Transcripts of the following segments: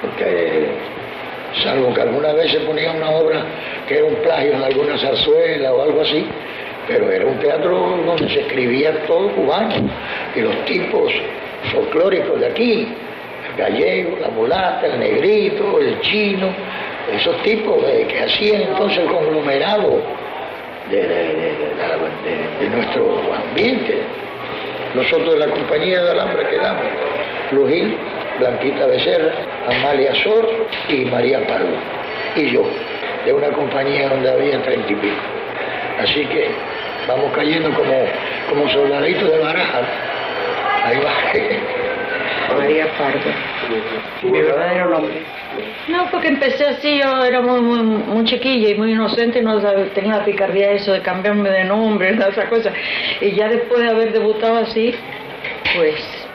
porque salvo que alguna vez se ponía una obra que era un plagio de alguna zarzuela o algo así, pero era un teatro donde se escribía todo cubano. Y los tipos folclóricos de aquí, el gallego, la mulata, el negrito, el chino, esos tipos eh, que hacían entonces el conglomerado de, de- de- de- de nuestro ambiente. Nosotros de la compañía de alambre quedamos, Lujil, Blanquita Becerra, Amalia Sor y María Pardo, y yo, de una compañía donde había treinta y pico. Así que vamos cayendo como, como soldaditos de baraja. Ahí va. María Pardo. Mi verdadero nombre. No, porque empecé así, yo era muy, muy, muy chiquilla y muy inocente, no tenía la picardía eso de cambiarme de nombre, nada de esa cosa. Y ya después de haber debutado así, pues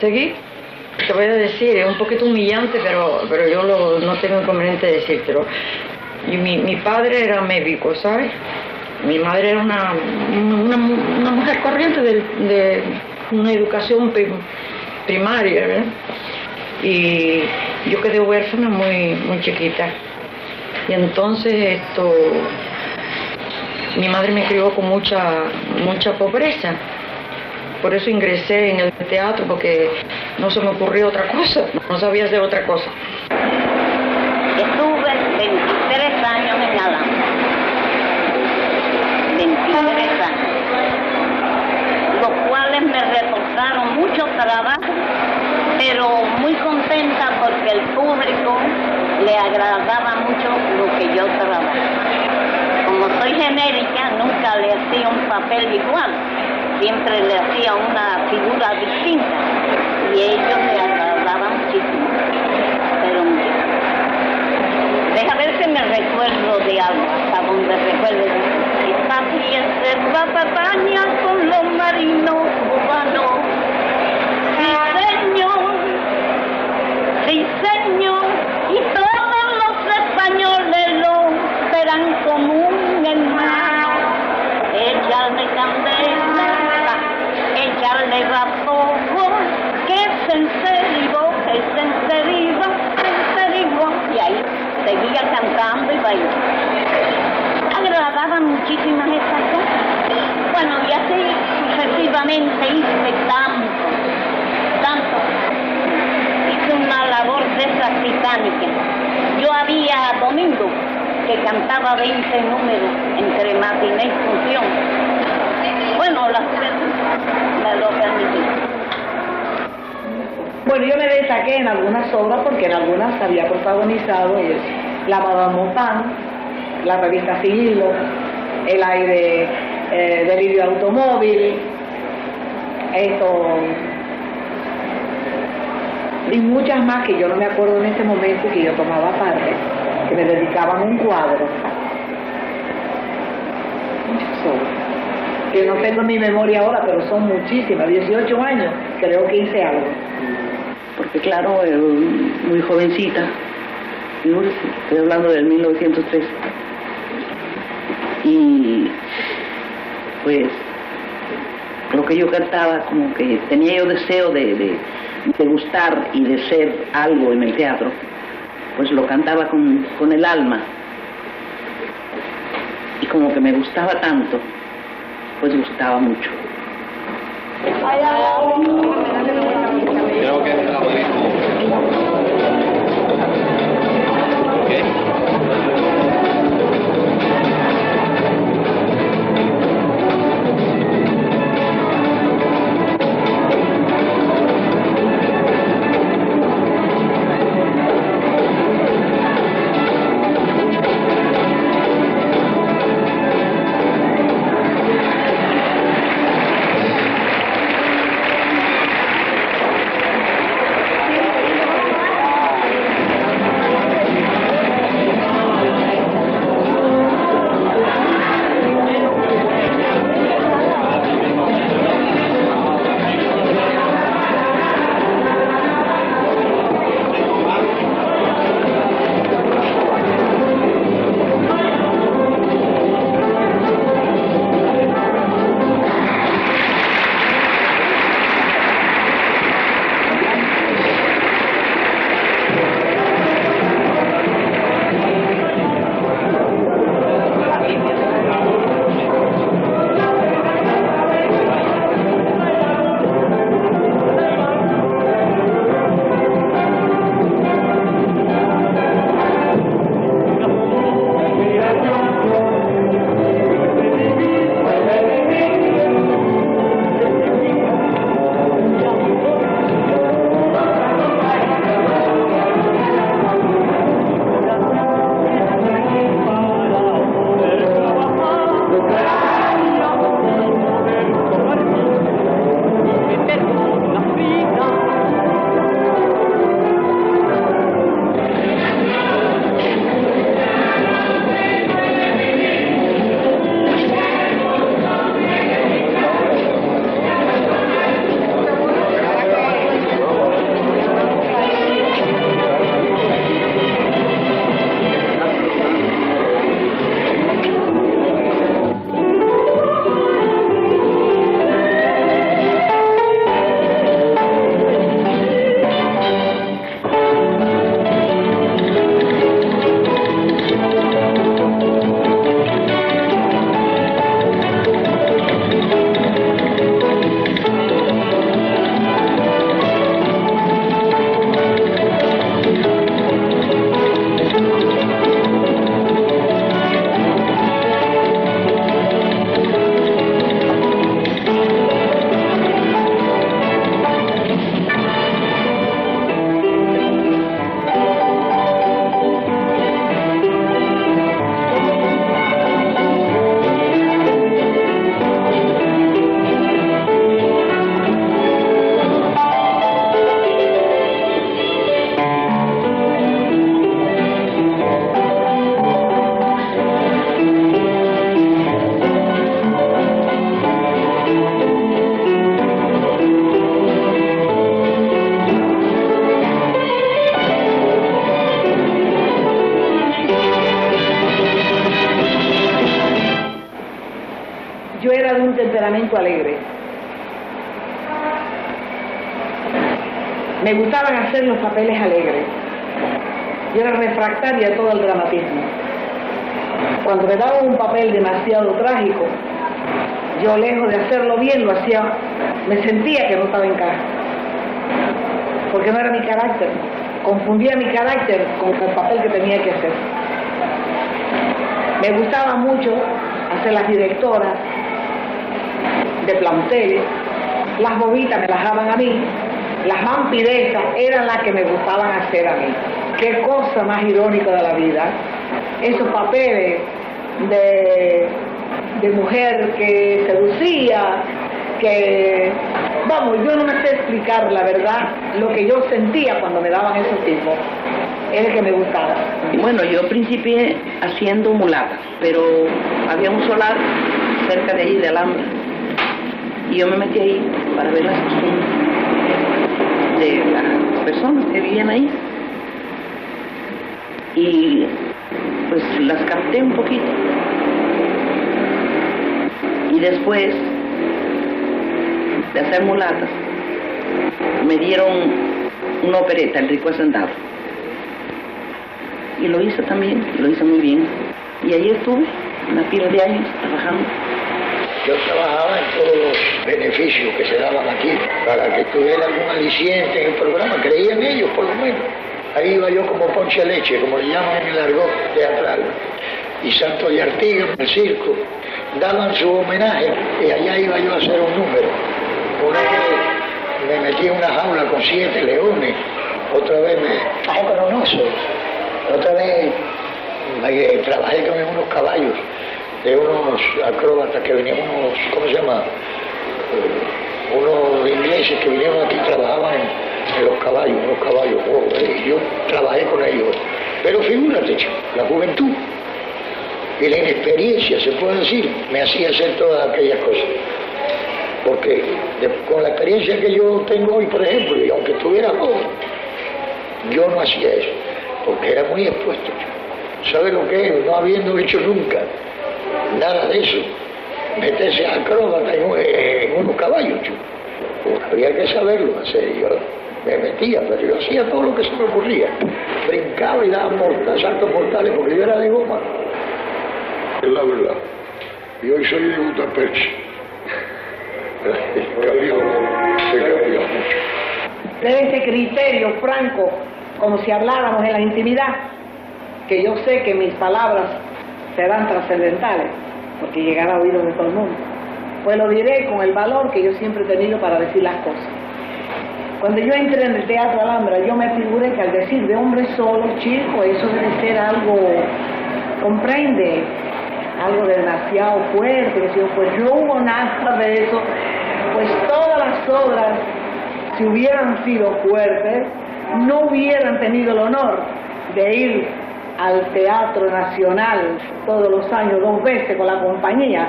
seguí. Te voy a decir, es un poquito humillante, pero, pero yo lo- no tengo inconveniente de decírtelo. Y mi, mi padre era médico, ¿sabes? Mi madre era una, una, mujer corriente de, una educación prim- primaria, ¿verdad? y yo quedé huérfana muy, muy chiquita. Y entonces esto, mi madre me crió con mucha, mucha pobreza. Por eso ingresé en el teatro, porque no se me ocurrió otra cosa, no sabía hacer otra cosa. Estuve 23 años en Alhambra. 23 años. Los cuales me reportaron mucho trabajo, pero muy contenta porque el público le agradaba mucho lo que yo trabajaba. Como soy genérica, nunca le hacía un papel igual, siempre le hacía una figura distinta y ellos le agradaban muchísimo, pero. Deja ver si me recuerdo de algo, hasta donde recuerdo. Esta fiesta España con los marinos cubanos. Cantando y bailando. Agradaban muchísimas estas cosas. Bueno, y así sucesivamente hice tanto, tanto. Hice una labor de esas titánicas. Yo había domingo que cantaba 20 números entre matiné y función. Bueno, las me lo permití. Bueno, yo me destaqué en algunas obras porque en algunas había protagonizado pues, La Madame Montan, la revista Sigilo, El aire eh, del video automóvil, esto y muchas más que yo no me acuerdo en ese momento que yo tomaba parte, que me dedicaban un cuadro. Que no tengo en mi memoria ahora, pero son muchísimas, 18 años, creo que hice algo. porque claro, era muy jovencita, estoy hablando del 1903, y pues lo que yo cantaba, como que tenía yo deseo de, de, de gustar y de ser algo en el teatro, pues lo cantaba con, con el alma, y como que me gustaba tanto, pues gustaba mucho. Creo que es la Okay. Me gustaban hacer los papeles alegres. Yo era refractaria a todo el dramatismo. Cuando me daban un papel demasiado trágico, yo lejos de hacerlo bien lo hacía, me sentía que no estaba en casa, porque no era mi carácter, confundía mi carácter con el papel que tenía que hacer. Me gustaba mucho hacer las directoras de planteles, las bobitas me las daban a mí, las vampiresas eran las que me gustaban hacer a mí. Qué cosa más irónica de la vida. Esos papeles de, de mujer que seducía, que, vamos, yo no me sé explicar la verdad, lo que yo sentía cuando me daban esos tipos, es que me gustaba. Bueno, yo principié haciendo mulata, pero había un solar cerca de ahí, de Alhambra, y yo me metí ahí para ver las costumbres personas que vivían ahí. Y pues las capté un poquito. Y después de hacer mulatas, me dieron una opereta, El Rico Hacendado. Y lo hice también, lo hice muy bien. Y ahí estuve, una pila de años, trabajando. Yo trabajaba en todos los beneficios que se daban aquí para que tuviera algún aliciente en el programa, creían ellos por lo menos. Ahí iba yo como ponche leche, como le llaman en el argot teatral. Y Santo de Artigas, en el circo, daban su homenaje y allá iba yo a hacer un número. Una vez me metí en una jaula con siete leones, otra vez me oso, otra vez eh, trabajé con unos caballos de unos acróbatas que venían, unos, ¿cómo se llama? Eh, unos ingleses que vinieron aquí trabajaban en, los caballos, unos caballos, oh, yo trabajé con ellos. Pero figúrate, chico, la juventud y la inexperiencia, se puede decir, me hacía hacer todas aquellas cosas. Porque con la experiencia que yo tengo hoy, por ejemplo, y aunque estuviera joven, yo no hacía eso, porque era muy expuesto. chico. ¿Sabe lo que es? No habiendo hecho nunca nada de eso. Meterse a acróbata en, un- en unos caballos, chico. Había que saberlo hacer. Yo me metía, pero yo hacía todo lo que se me ocurría. Brincaba y daba mortal, saltos mortales, porque yo era de goma. Es la verdad. Y hoy soy de Budapest. Cambió, se cambió mucho. de ese criterio franco, como si habláramos en la intimidad, que yo sé que mis palabras serán trascendentales, porque llegará a oídos de todo el mundo. Pues lo diré con el valor que yo siempre he tenido para decir las cosas. Cuando yo entré en el Teatro Alhambra, yo me figuré que al decir de hombre solo, chico, eso debe ser algo, comprende, algo demasiado fuerte, yo, pues no hubo nada de eso, pues todas las obras si hubieran sido fuertes, no hubieran tenido el honor de ir al Teatro Nacional todos los años, dos veces con la compañía,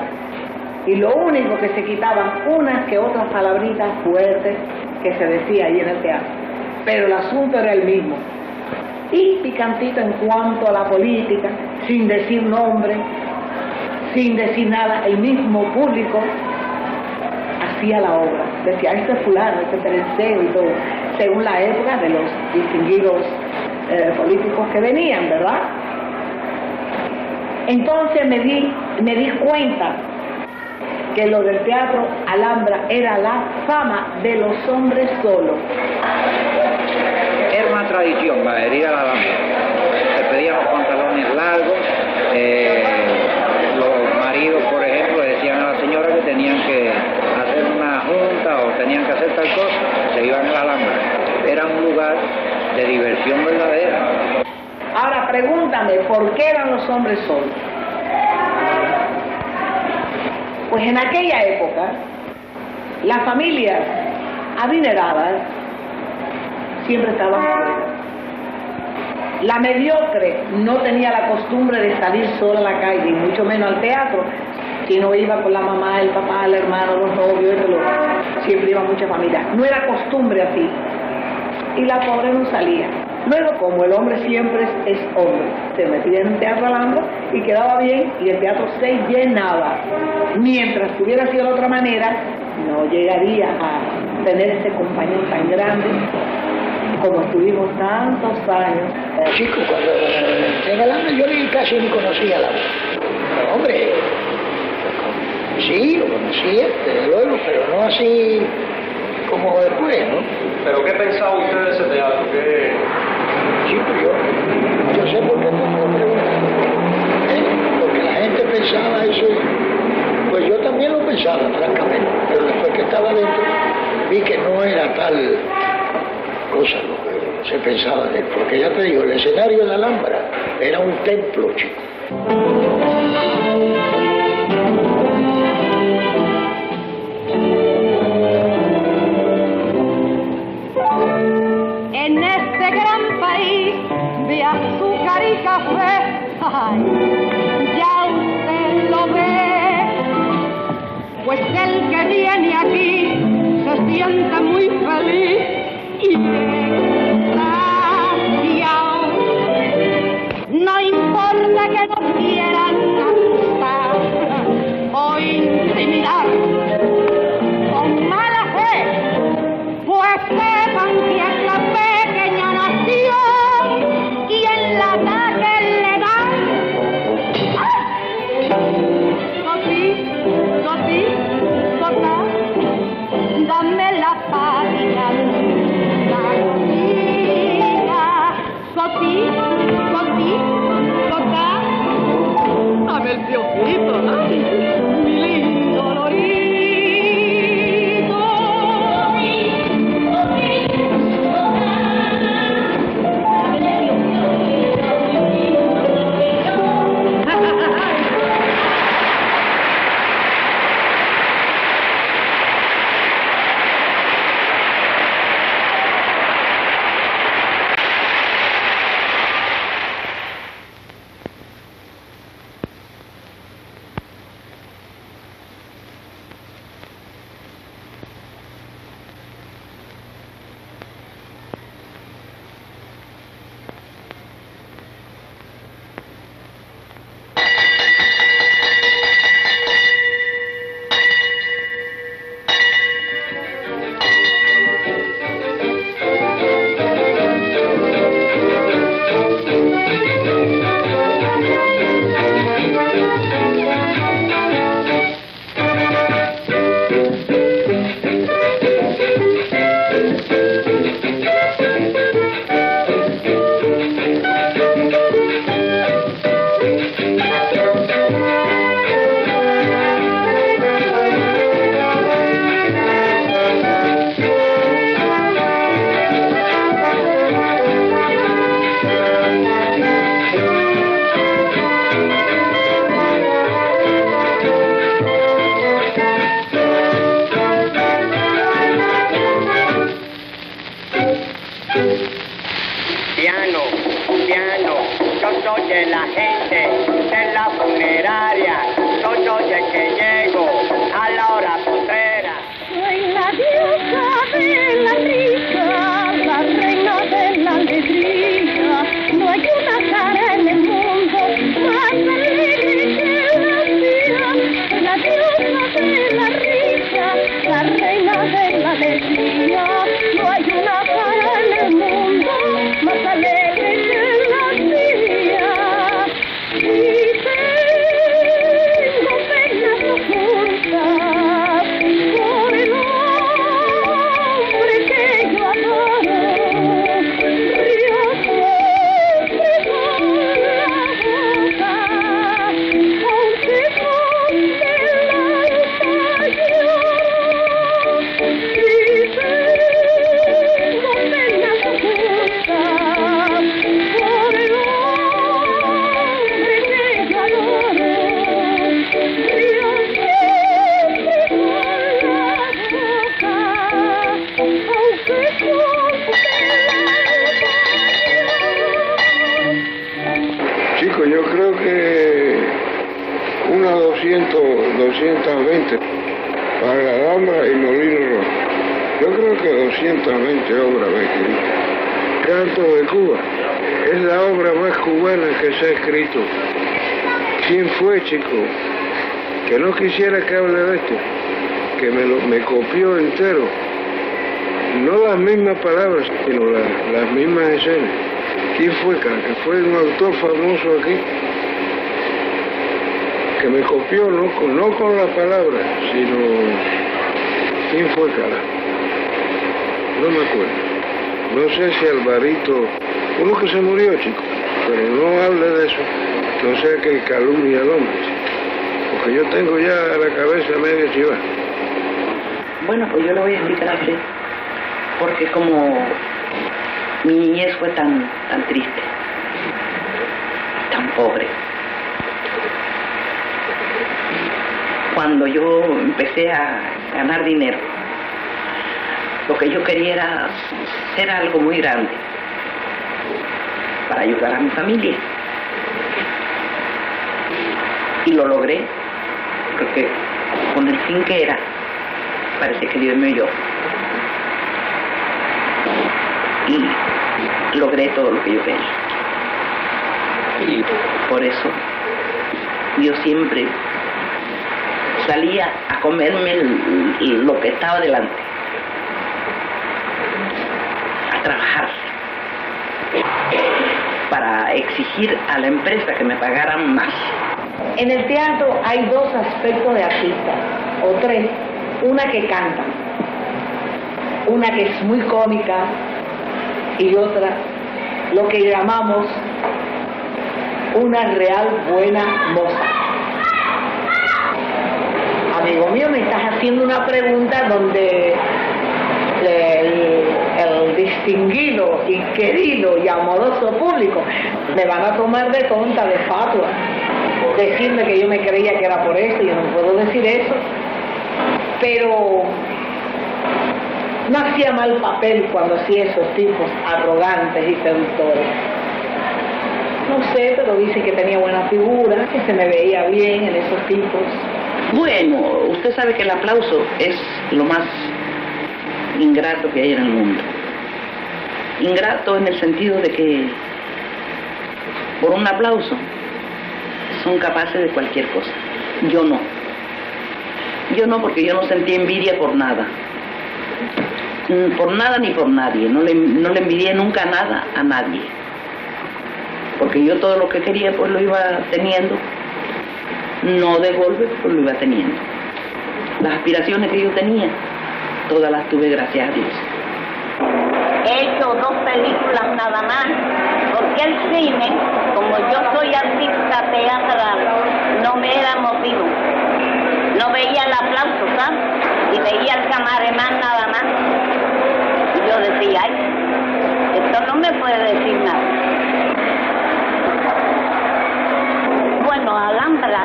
y lo único que se quitaban unas que otras palabritas fuertes que se decía ahí en el teatro. Pero el asunto era el mismo. Y picantito en cuanto a la política, sin decir nombre, sin decir nada, el mismo público hacía la obra. Decía, esto es fulano, esto es y todo, según la época de los distinguidos eh, políticos que venían, ¿verdad? Entonces me di, me di cuenta que lo del teatro Alhambra era la fama de los hombres solos. Era una tradición, la herida a la Alhambra. Se pedían los pantalones largos, eh, los maridos, por ejemplo, le decían a la señora que tenían que hacer una junta o tenían que hacer tal cosa, se iban a Alhambra. Era un lugar de diversión verdadera. Ahora pregúntame, ¿por qué eran los hombres solos? Pues en aquella época, las familias adineradas siempre estaban fuera. La mediocre no tenía la costumbre de salir sola a la calle, y mucho menos al teatro, sino iba con la mamá, el papá, el hermano, los novios, el siempre iba mucha familia. No era costumbre así. Y la pobre no salía. Luego, como el hombre siempre es, hombre, se metía en un teatro Alhambra y quedaba bien y el teatro se llenaba. mientras que hubiera sido de otra manera, no llegaría a tener ese compañero tan grande como estuvimos tantos años. Chico, cuando en el año yo casi ni conocía la voz. Pero, hombre, sí, lo conocía, desde luego, pero no así como después, ¿no? ¿Pero qué pensaba usted de ese teatro? ¿Qué... Chico, yo, yo sé por qué me lo preguntas. ¿eh? Porque la gente pensaba eso, pues yo también lo pensaba, francamente, pero después que estaba dentro vi que no era tal cosa lo que se pensaba de él, porque ya te digo, el escenario de Alhambra era un templo, chico. Ya usted lo ve, pues el que viene aquí se siente muy feliz y 220 obras me escrito. Canto de Cuba es la obra más cubana que se ha escrito. ¿Quién fue, chico? que no quisiera que hable de esto, que me, lo, copió entero. No las mismas palabras, sino la- las mismas escenas. ¿Quién fue, cara? Que fue un autor famoso aquí, que me copió no con, no con las palabras, sino... ¿Quién fue, cara? No me acuerdo. No sé si Alvarito, uno que se murió, chico, pero no hable de eso, no sea que calumnie al hombre, porque yo tengo ya la cabeza medio chivada. Bueno, pues yo le voy a explicar a porque como mi niñez fue tan, tan triste, tan pobre, cuando yo empecé a ganar dinero, lo que yo quería era hacer algo muy grande para ayudar a mi familia. Y lo logré, porque con el fin que era, parece que Dios me oyó. Y logré todo lo que yo quería. Y por eso yo siempre salía a comerme lo que estaba delante, trabajar, para exigir a la empresa que me pagaran más. En el teatro hay dos aspectos de artistas, o tres. Una que canta, una que es muy cómica y otra lo que llamamos una real buena moza. Amigo mío, me estás haciendo una pregunta donde distinguido y querido y amoroso público me van a tomar de tonta, de fatua decirme que yo me creía que era por eso, yo no puedo decir eso, pero no hacía mal papel cuando hacía esos tipos arrogantes y seductores. No sé, pero dice que tenía buena figura, que se me veía bien en esos tipos. Bueno, usted sabe que el aplauso es lo más ingrato que hay en el mundo. Ingrato en el sentido de que por un aplauso son capaces de cualquier cosa. Yo no. Yo no porque yo no sentí envidia por nada. Mm, Por nada ni por nadie. No le, no le envidié nunca nada a nadie. Porque yo todo lo que quería pues lo iba teniendo. No de golpe, pues lo iba teniendo. Las aspiraciones que yo tenía, todas las tuve gracias a Dios. He hecho dos películas nada más, porque el cine, como yo soy artista teatral, no me era motivo. No veía el aplauso, ¿sabes? Y veía el camaremán nada más. Y yo decía, ay, esto no me puede decir nada. Bueno, Alhambra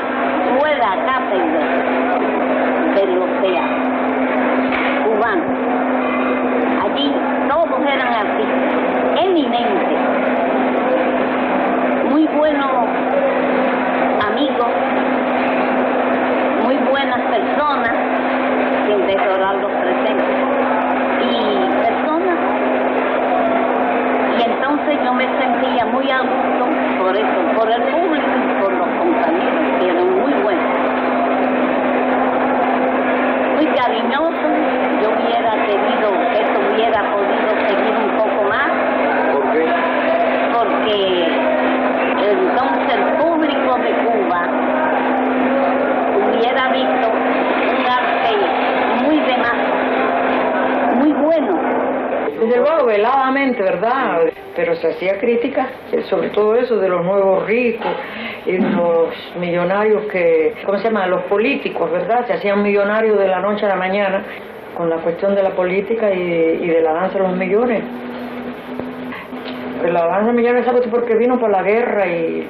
fue la cátedra de los teatros cubanos. Allí todos eran artistas, eminentes, muy buenos amigos, muy buenas personas, sin desorar los presentes, y personas. Y entonces yo me sentía muy a gusto por eso, por el público y por los compañeros, que eran muy buenos muy cariñoso. Yo hubiera querido que esto hubiera podido seguir un poco más. ¿Por qué? Porque entonces el público de Cuba hubiera visto un arte muy de masa, muy bueno. Desde luego, veladamente, ¿verdad? Pero se hacía crítica eh, sobre todo eso de los nuevos ricos y los millonarios que, ¿cómo se llama? Los políticos, ¿verdad? Se hacían millonarios de la noche a la mañana con la cuestión de la política y, y de la danza de los millones. Pues La danza de los millones, ¿sabes? Porque vino por la guerra y,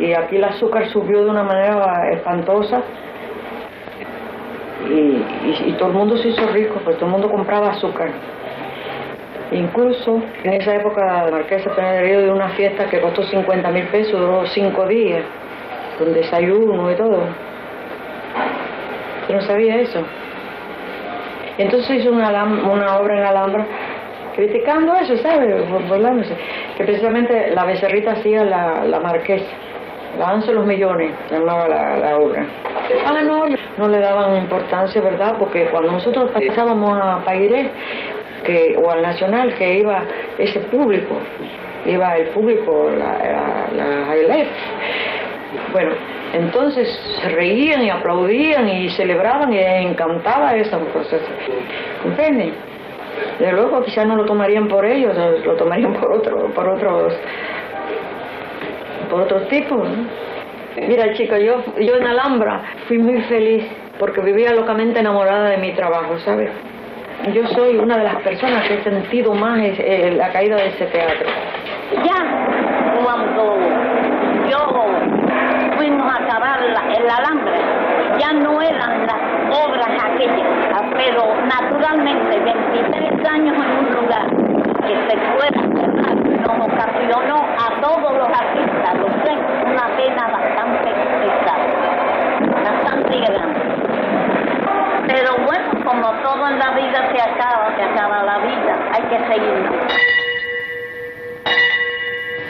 y aquí el azúcar subió de una manera espantosa y, y- y todo el mundo se hizo rico, pues todo el mundo compraba azúcar. Incluso en esa época la marquesa Penedero dio una fiesta que costó 50 mil pesos, duró cinco días, con desayuno y todo. Yo no sabía eso. Entonces hizo una, obra en Alhambra criticando eso, ¿sabes? Que precisamente la becerrita hacía la, la marquesa. De los millones, llamaba la, la obra. Ah, no, no le daban importancia, ¿verdad? Porque cuando nosotros pasábamos a Pairé, que, o al Nacional, que iba ese público, iba el público, la, la, la ALF. Bueno, entonces reían y aplaudían y celebraban y encantaba esas cosas. ¿Comprenden? De luego quizás no lo tomarían por ellos, lo tomarían por otro, por otros, por otros tipos. ¿no? Mira, chica, yo, yo en Alhambra fui muy feliz porque vivía locamente enamorada de mi trabajo, ¿sabes? Yo soy una de las personas que he sentido más eh, la caída de ese teatro. Ya cuando yo fuimos a acabar el alambre, ya no eran las obras aquellas, pero naturalmente 23 años en un lugar que se pueda cerrar nos ocasionó a todos los artistas, lo sé, una pena bastante pesada, bastante grande. Pero bueno, como todo en la vida se acaba, se acaba la vida, hay que seguir.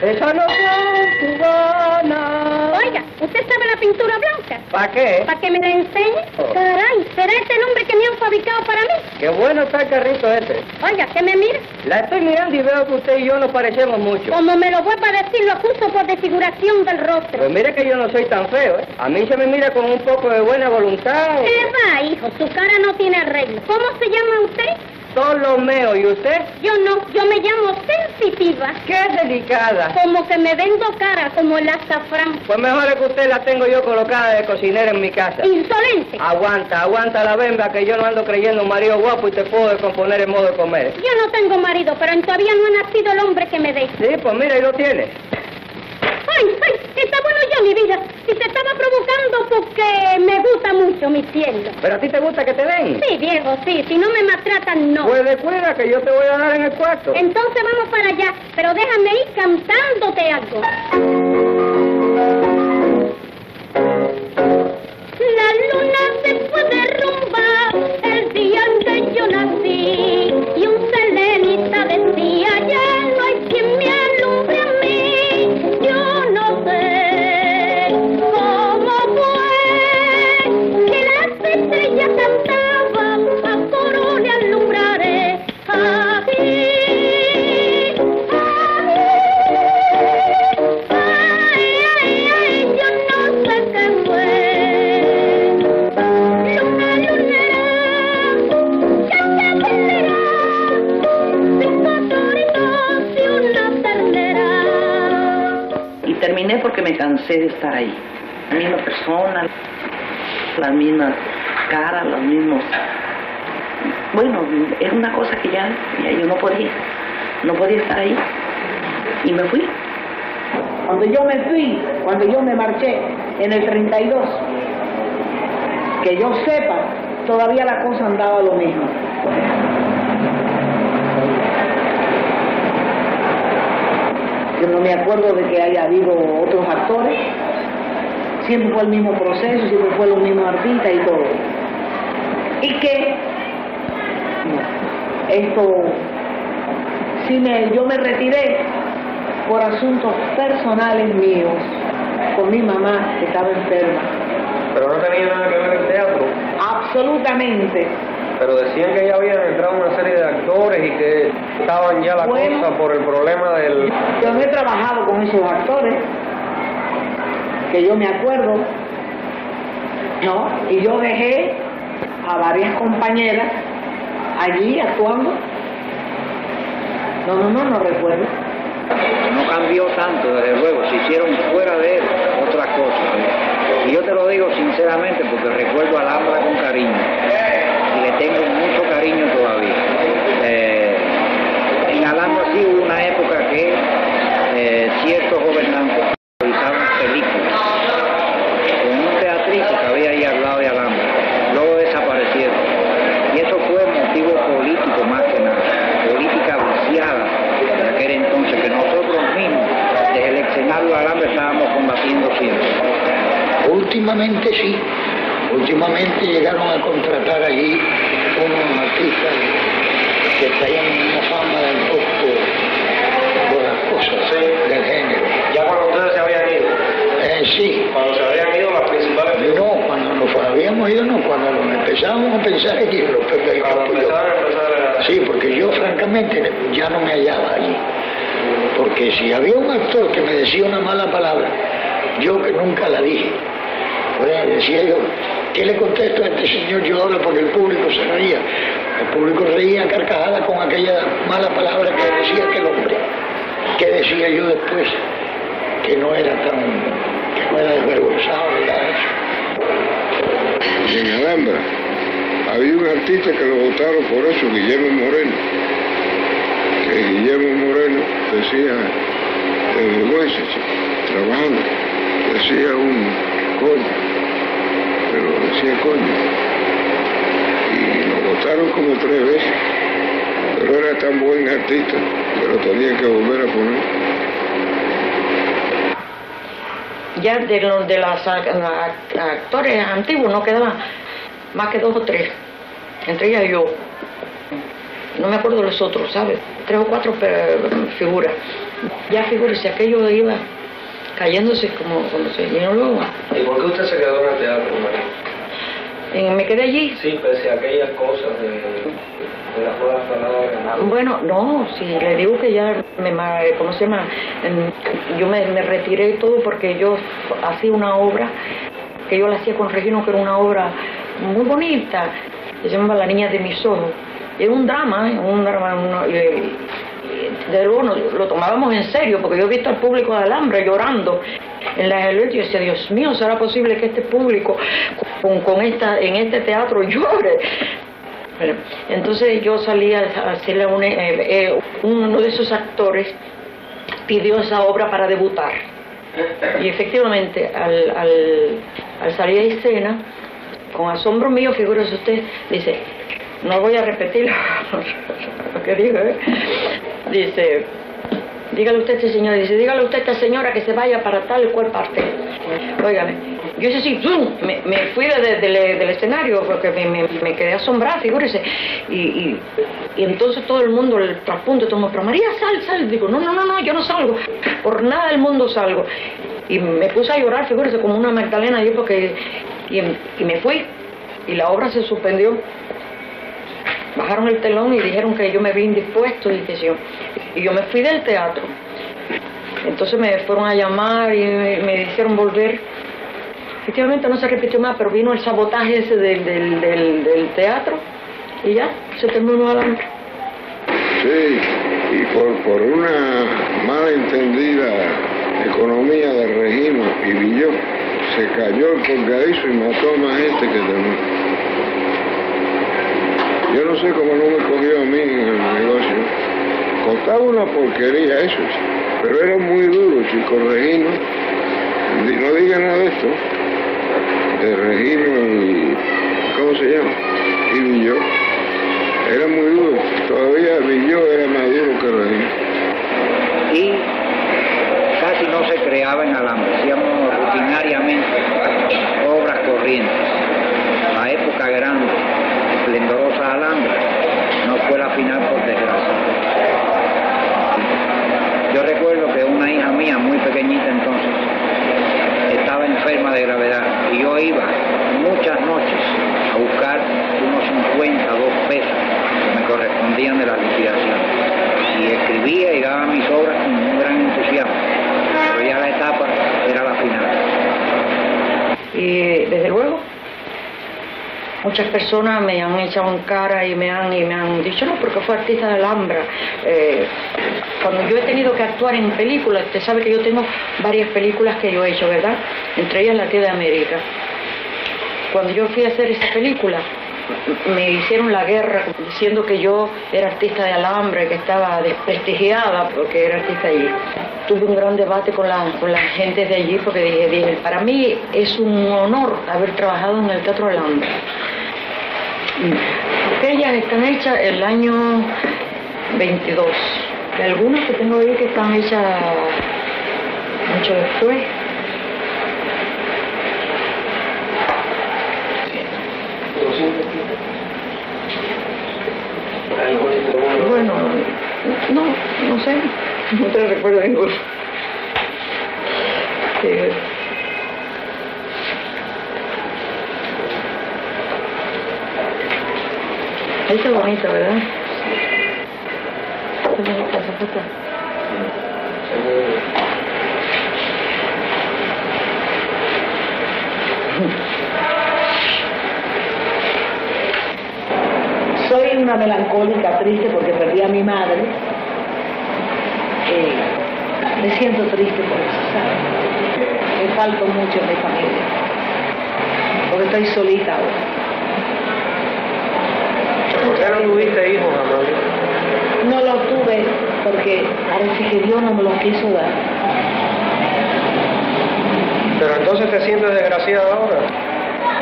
Esa no es cubana. Oiga, ¿usted sabe la pintura blanca? ¿Para qué? ¿Para que me la enseñe? Oh. Caray, ¿será este el nombre que me han fabricado para mí? Qué bueno está el carrito este. Oiga, ¿qué me mira? La estoy mirando y veo que usted y yo nos parecemos mucho. Como me lo vuelva a decir, lo acuso por desfiguración del rostro. Pues mire que yo no soy tan feo, ¿eh? A mí se me mira con un poco de buena voluntad. ¿Qué va, hijo? Su cara no tiene arreglo. ¿Cómo se llama usted? Ptolomeo, ¿y usted? Yo no, yo me llamo sensitiva. ¡Qué delicada! Como que me vendo cara, como el azafrán. Pues mejor es que usted la tengo yo colocada de cocinera en mi casa. Insolente. Aguanta, aguanta la bemba que yo no ando creyendo un marido guapo y te puedo descomponer el modo de comer. Yo no tengo marido, pero todavía no ha nacido el hombre que me dé. Sí, pues mira, ahí lo tiene. Ay, ay, está bueno ya, mi vida. Si te estaba provocando porque me gusta mucho mi cielo. ¿Pero a ti te gusta que te den? Sí, viejo, sí. Si no me maltratan, no. Pues descuida que yo te voy a dar en el cuarto. Entonces vamos para allá, pero déjame ir cantándote algo. La luna se fue derrumbar el día en que yo nací de estar ahí. La misma persona, las mismas caras, los mismos... Bueno, era una cosa que ya yo no podía, no podía estar ahí. Y me fui. Cuando yo me fui, cuando yo me marché en el 32, que yo sepa, todavía la cosa andaba lo mismo. Yo no me acuerdo de que haya habido otros actores. Siempre fue el mismo proceso, siempre fue los mismos artistas y todo. Y que no, esto, sí me, yo me retiré por asuntos personales míos, con mi mamá que estaba enferma. Pero no tenía nada que ver el teatro. Absolutamente. Pero decían que ya habían entrado una serie de actores y que estaban ya la Bueno. cosa por el problema del... Yo no he trabajado con esos actores, que yo me acuerdo, ¿no? Y yo dejé a varias compañeras allí actuando. No, no, no, no recuerdo. No cambió tanto, desde luego, se hicieron fuera de él otras cosas. Y yo te lo digo sinceramente porque recuerdo a Alhambra con cariño y le tengo mucho cariño todavía. Eh, hubo una época que eh, ciertos gobernantes realizaban películas con un teatrito que había ahí al lado de Alhambra. Luego desaparecieron. Y eso fue motivo político más que nada, política viciada en aquel entonces que nosotros mismos desde el escenario de Alhambra estábamos combatiendo siempre. Últimamente sí, últimamente llegaron a contratar allí unos artistas que traían una fama del gusto por las cosas del género. Ya cuando ustedes se habían ido. Eh, sí, Cuando se habían ido principales no, cuando nos empezábamos a pensar en irnos. Sí, porque yo francamente ya no me hallaba allí. Porque si había un actor que me decía una mala palabra, yo que nunca la dije, pues decía yo, ¿qué le contesto a este señor yo ahora? Porque el público se reía. El público reía carcajada con aquella mala palabra que decía aquel hombre. ¿Qué decía yo después? Que no era tan, que no era desvergonzado eso. En Alhambra había un artista que lo votaron por eso, Guillermo Moreno. Que Guillermo Moreno decía, de vergüenza, trabajando, decía un coño, pero decía coño. Y lo votaron como tres veces. Pero era tan buen artista que lo tenían que volver a poner. Ya de los de los actores antiguos no quedaban más que dos o tres, entre ellas yo. No me acuerdo los otros, ¿sabes? Tres o cuatro figuras. Ya figúrese, aquello iba cayéndose como cuando se vino luego. ¿Y por qué usted se quedó en el teatro, María? Eh, ¿Me quedé allí? Sí, pese a aquellas cosas de, de las palabras. Bueno, no, si le digo que ya me, ma- ¿cómo se llama? Em, Yo me, me retiré y todo porque yo hacía una obra que yo la hacía con Regino, que era una obra muy bonita, que se llama La niña de mis ojos. Era un drama, ¿eh? un drama, y- y- de nos- lo tomábamos en serio, porque yo he visto al público de Alhambra llorando en la y yo decía, Dios mío, ¿será posible que este público con, esta, en este teatro llore? Entonces yo salí a hacerle a un, eh, eh, uno de esos actores pidió esa obra para debutar. Y efectivamente, al, al, al salir a escena, con asombro mío, figúrese usted, dice, no voy a repetir lo que dijo, ¿eh? Dice, dígale usted a este señor, dice, dígale usted a esta señora que se vaya para tal cual parte. Óigame, yo hice así, ¡zum! me, me fui de- de- del- escenario porque me, me- quedé asombrada, figúrese. Y, y, y entonces todo el mundo, el traspunto, mundo, pero María, sal, sal. Digo, no, no, no, no, yo no salgo, por nada del mundo salgo. Y me puse a llorar, figúrese, como una Magdalena, yo porque, y, y me fui. Y la obra se suspendió. Bajaron el telón y dijeron que yo me vi indispuesto y que yo. Y yo me fui del teatro. Entonces me fueron a llamar y me, me volver. Efectivamente no se repitió más, pero vino el sabotaje ese del, del, del, del teatro y ya, se terminó la Sí, y por, por una mala entendida economía de Regino y Villó, se cayó el colgadizo y mató a más gente que tenía. Yo no sé cómo no me cogió a mí en el negocio. Costaba una porquería eso, pero era muy duro, chico, Regino. No diga nada de esto. De Regino y... ¿Cómo se llama? Y Villó. Era muy duro. Todavía Villó era más duro que Regino. y casi no se creaba en alambre, hacíamos rutinariamente obras corrientes. La época grande, esplendorosa alambre, no fue la final por desgracia. Yo recuerdo que una hija mía, muy pequeñita entonces, estaba enferma de gravedad y yo iba muchas noches a buscar unos 50, dos pesos que me correspondían de la liquidación. Y escribía y daba mis obras con un gran entusiasmo. Pero ya la etapa era la final. Y desde luego, muchas personas me han echado en cara y me han, y me han dicho, no, porque fue artista de Alhambra. Eh, cuando yo he tenido que actuar en películas, usted sabe que yo tengo varias películas que yo he hecho, ¿verdad? Entre ellas La Tía de América. Cuando yo fui a hacer esa película, me hicieron la guerra diciendo que yo era artista de Alhambra y que estaba desprestigiada porque era artista allí. Tuve un gran debate con la, con la gente de allí porque dije, dije, para mí es un honor haber trabajado en el Teatro Alhambra. Aquellas están hechas el año 22. Y algunas que tengo ahí que están hechas mucho después. Bueno, no, no sé, no te recuerdo ninguno. Sí. Esa es bonita, ¿verdad? Qué bonita esa foto. Soy una melancólica triste porque perdí a mi madre. Eh, me siento triste por eso, ¿sabes? Me falto mucho en mi familia. Porque estoy solita ahora. ¿Por qué no tuviste hijos, Amalia? No lo tuve porque parece que Dios no me lo quiso dar. Pero entonces te sientes desgraciada ahora.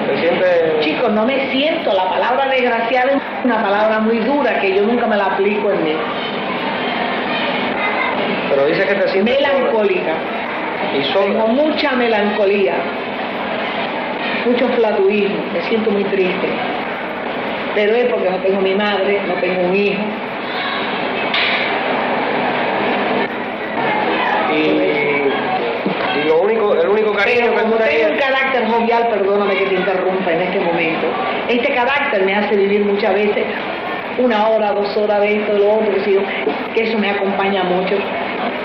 Te sientes... Chicos, no me siento. La palabra desgraciada es una palabra muy dura que yo nunca me la aplico en mí. Pero dices que te sientes... Melancólica. Y sola. Tengo mucha melancolía, mucho flatuismo, me siento muy triste. Pero es porque no tengo mi madre, no tengo un hijo. Y, y lo único, el único cariño Pero que como tengo un carácter jovial, perdóname que te interrumpa en este momento, este carácter me hace vivir muchas veces una hora, dos horas de esto, de lo otro, que eso me acompaña mucho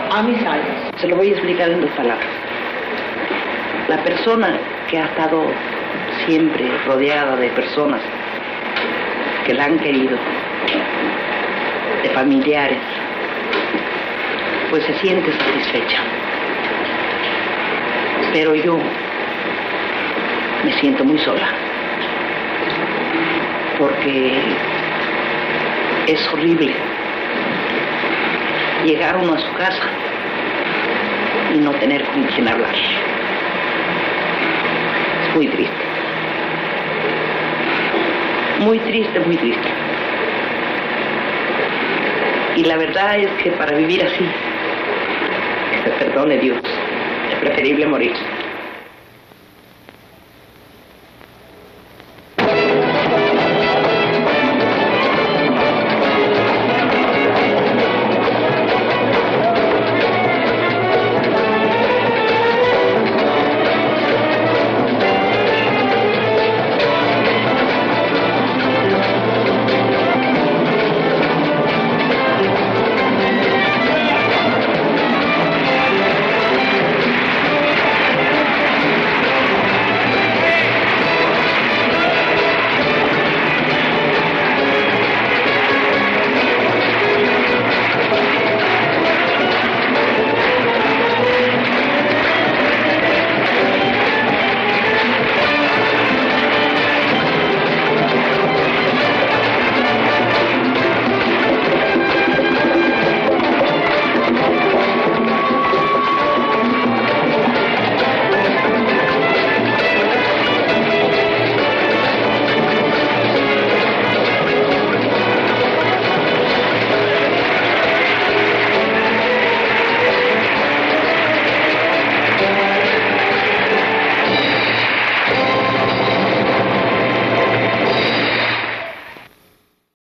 a mis años. Se lo voy a explicar en dos palabras. La persona que ha estado siempre rodeada de personas que la han querido, de familiares, pues se siente satisfecha. Pero yo me siento muy sola, porque es horrible llegar uno a su casa y no tener con quién hablar. Es muy triste. Muy triste, muy triste. Y la verdad es que para vivir así, que se perdone Dios, es preferible morir.